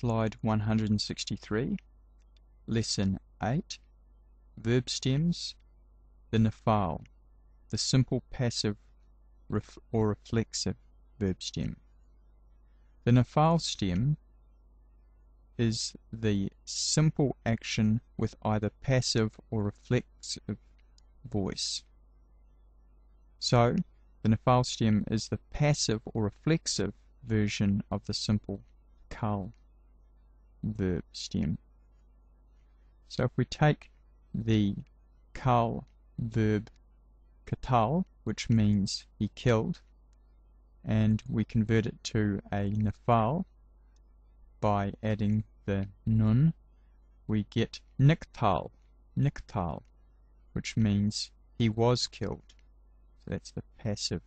slide 163, lesson 8, verb stems, the niphal, the simple passive ref or reflexive verb stem. The niphal stem is the simple action with either passive or reflexive voice. So, the niphal stem is the passive or reflexive version of the simple kal verb stem. So if we take the kal verb katal, which means he killed, and we convert it to a niphal by adding the nun, we get niktal, niktal, which means he was killed. So that's the passive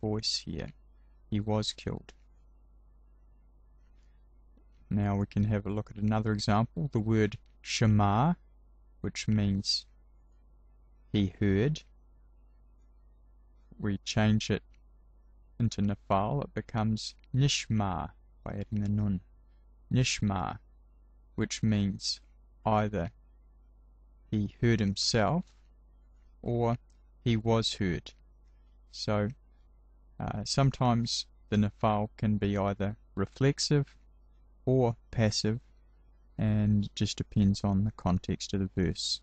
voice here. He was killed. Now we can have a look at another example. The word shema, which means he heard. We change it into niphal, it becomes nishma by adding the nun. Nishma, which means either he heard himself or he was heard. So uh, sometimes the niphal can be either reflexive or passive and just depends on the context of the verse.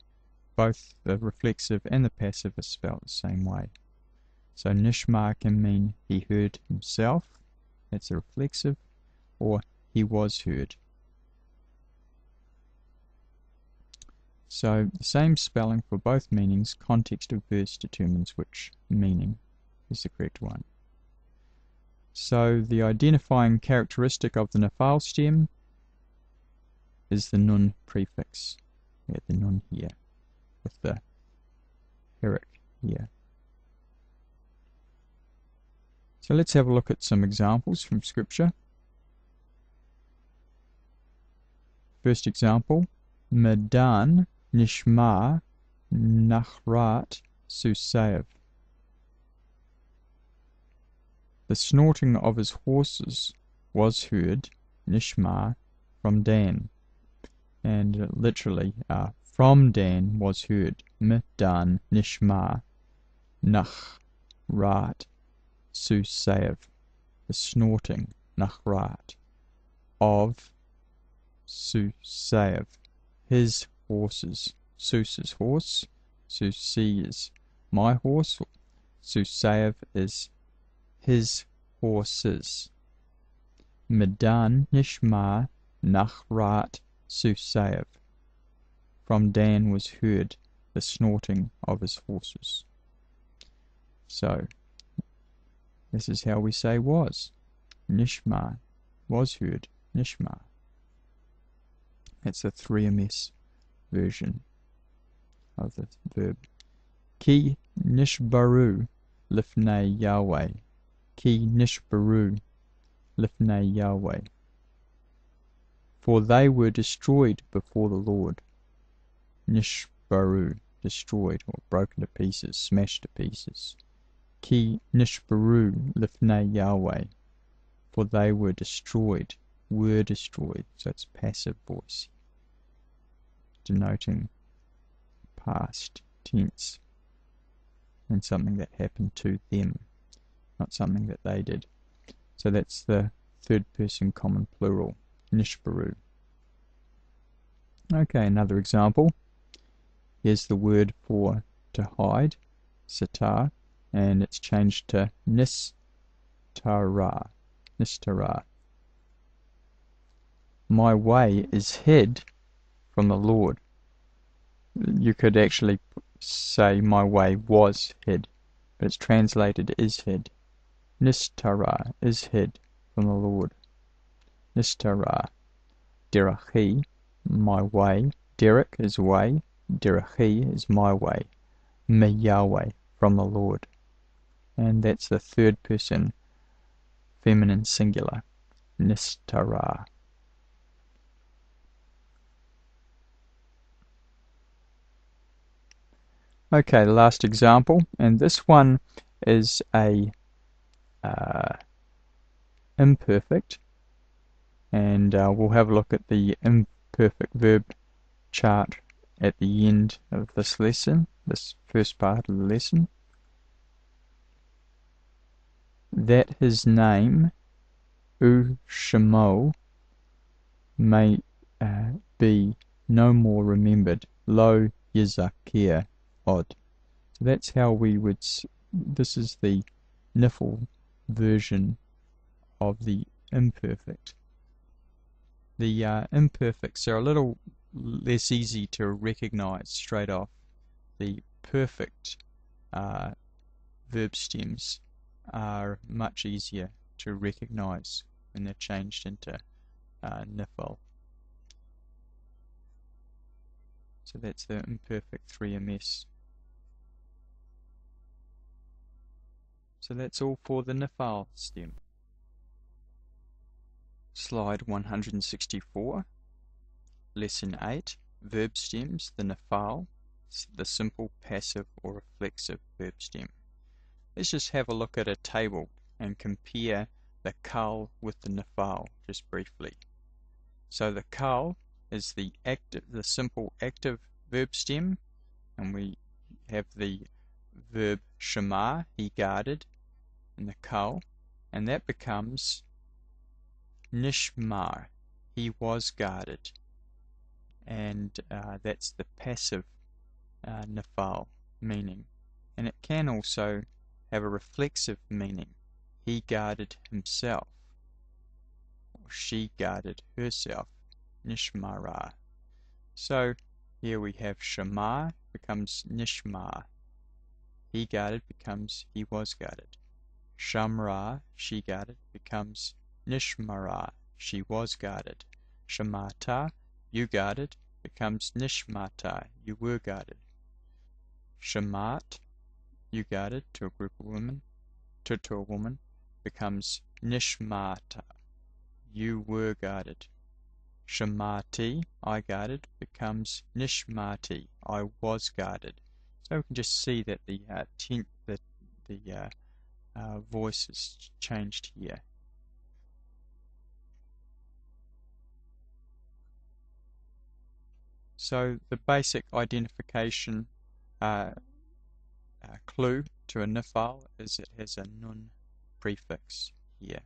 Both the reflexive and the passive are spelled the same way. So Nishma can mean he heard himself, that's a reflexive, or he was heard. So the same spelling for both meanings, context of verse determines which meaning is the correct one. So the identifying characteristic of the niphal stem is the nun prefix. The nun here with the herrick here. So let's have a look at some examples from scripture. First example, Medan Nishma Nachrat Susaev. The snorting of his horses was heard, Nishma, from Dan. And uh, literally, uh, from Dan was heard, Midan Nishma, Nach, Rat, Susaev, the snorting, Nachrat, of Susaev, his horses. Sus's horse, Susi is my horse, Susaev is his horses. Medan Nishma Nachrat Susaev. From Dan was heard the snorting of his horses. So, this is how we say was. Nishma was heard. Nishma. That's the 3ms version of the verb. Ki nishbaru lifnei Yahweh ki nishbaru lifnei Yahweh. For they were destroyed before the Lord. Nishbaru, destroyed or broken to pieces, smashed to pieces. Ki nishbaru lifnei Yahweh. For they were destroyed, were destroyed. So it's passive voice, denoting past tense and something that happened to them not something that they did. So that's the third person common plural, nishbaru. Okay, another example. Here's the word for to hide, sitar, and it's changed to nistara, nistara. My way is hid from the Lord. You could actually say my way was hid, but it's translated is hid. Nistara is hid from the Lord. Nistara. Derachi, my way. Derek is way. Derachi is my way. Me Yahweh, from the Lord. And that's the third person feminine singular. Nistara. Okay, the last example, and this one is a uh, imperfect and uh, we'll have a look at the imperfect verb chart at the end of this lesson, this first part of the lesson. That his name, U Shemo, may uh, be no more remembered, lo Yizakir od. So that's how we would, this is the Niphal version of the imperfect. The uh, imperfects are a little less easy to recognize straight off. The perfect uh, verb stems are much easier to recognize when they're changed into uh, So that's the imperfect 3ms. So that's all for the Niphal stem. Slide 164, Lesson 8, Verb stems, the Niphal, the simple passive or reflexive verb stem. Let's just have a look at a table and compare the kal with the niphal just briefly. So the kal is the active, the simple active verb stem, and we have the verb shema, he guarded, in the kal, and that becomes nishmar, he was guarded, and uh, that's the passive uh, niphal meaning. And it can also have a reflexive meaning. He guarded himself, or she guarded herself, nishmara. So here we have shema becomes nishma. He guarded becomes he was guarded. Shamra, she guarded, becomes nishmara, she was guarded. Shamata, you guarded, becomes nishmata, you were guarded. Shamat, you guarded to a group of women, to, to a woman, becomes nishmata, you were guarded. Shamati, I guarded, becomes nishmati, I was guarded. So we can just see that the uh, tint, the, the uh, uh, voice has changed here. So the basic identification uh, uh, clue to a nifal is it has a nun prefix here.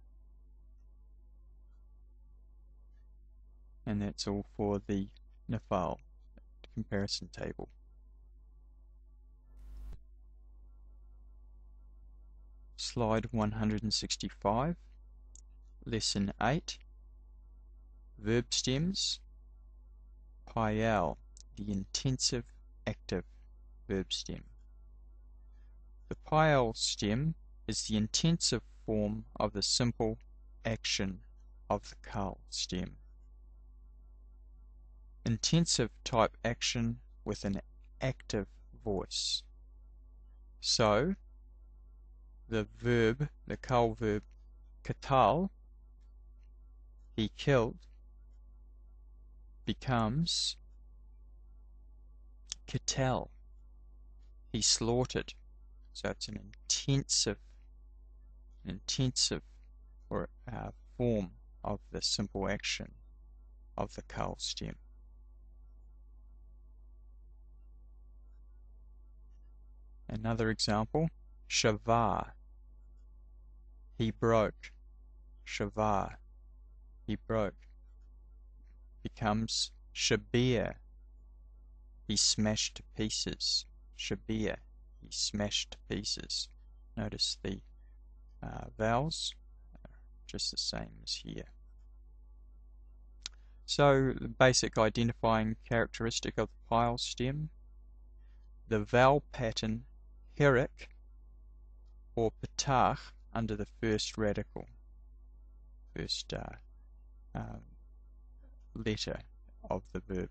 And that's all for the nifal comparison table. Slide 165, Lesson 8, Verb stems, Piel, the intensive active verb stem. The Piel stem is the intensive form of the simple action of the Kal stem. Intensive type action with an active voice. So, the verb, the Kal verb katal, he killed, becomes katel, he slaughtered. So it's an intensive, intensive or uh, form of the simple action of the Kal stem. Another example, Shavar. He broke. Shavar. He broke. Becomes Shabir. He smashed to pieces. Shabir he smashed to pieces. Notice the uh, vowels just the same as here. So the basic identifying characteristic of the Piel stem, the vowel pattern herik or patach under the first radical, first uh, uh, letter of the verb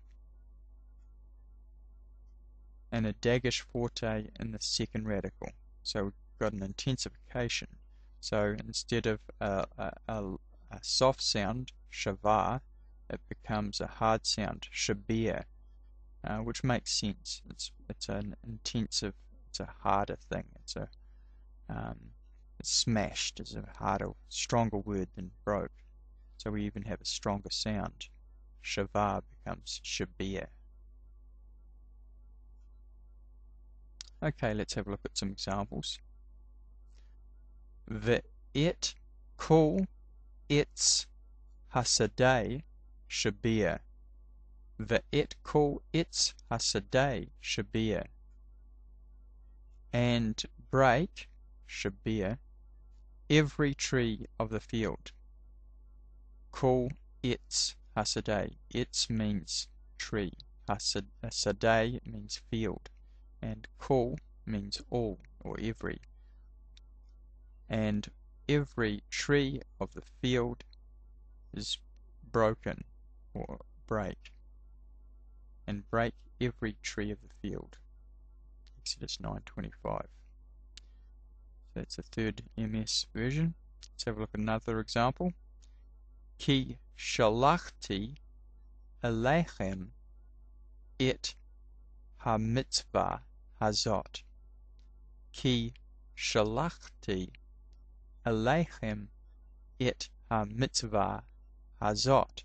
and a dagesh forte in the second radical. So we've got an intensification. So instead of a, a, a, a soft sound, shavar, it becomes a hard sound, shabir, uh, which makes sense. It's it's an intensive, it's a harder thing. It's a um, smashed is a harder, stronger word than broke. So we even have a stronger sound. Shavar becomes shabir. Okay, let's have a look at some examples. The it, kul, its, hasadeh, shabir. The it, kul, its, hasadeh, shabir. And break, shabir, every tree of the field. Call its, hasadeh. Its means tree. Hasadeh means field and call means all or every. And every tree of the field is broken or break. And break every tree of the field. Exodus 9.25. That's the third MS version. Let's have a look at another example. Ki shalachti alechem it ha mitzvah hazot. Ki shalachti aleichem it ha-mitzvah hazot.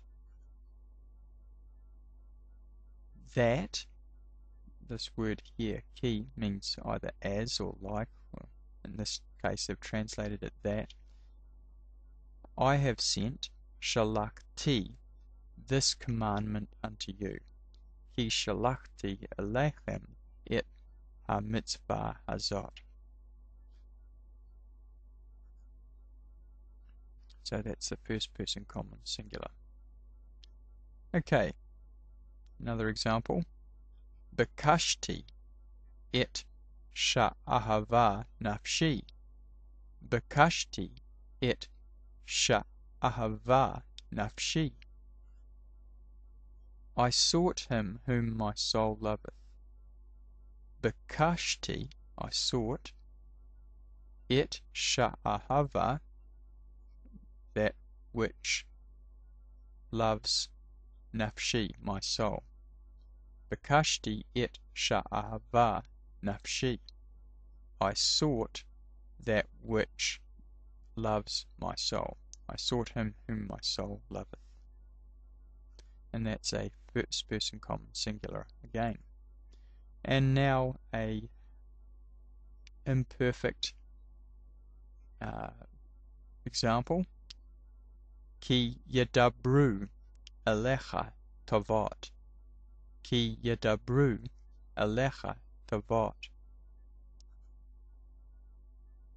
That, this word here, ki, means either as or like, in this case they've translated it that. I have sent shalachti, this commandment unto you. Ki shalachti aleichem it ha-mitzvah hazot. So that's the first person common singular. Okay, another example. Bekashti et sha'ahava nafshi. Bekashti et sha'ahava nafshi. I sought him whom my soul loveth. Bekashti, I sought, it sha'ahava, that which loves nafshi, my soul. Bekashti it sha'ahava nafshi. I sought that which loves my soul. I sought him whom my soul loveth. And that's a first person common singular again and now a imperfect uh, example ki yadabru alecha tovot. ki yadabru alecha tavot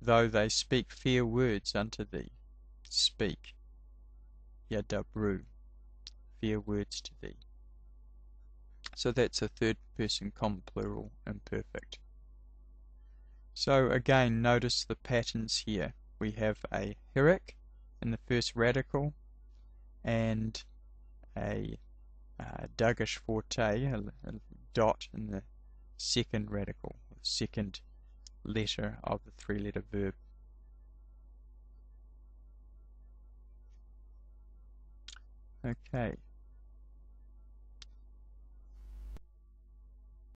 though they speak fair words unto thee speak yadabru fair words to thee so that's a third person common plural imperfect. So again, notice the patterns here. We have a hiriq in the first radical and a uh, forte, a, a dot in the second radical, second letter of the three-letter verb. Okay.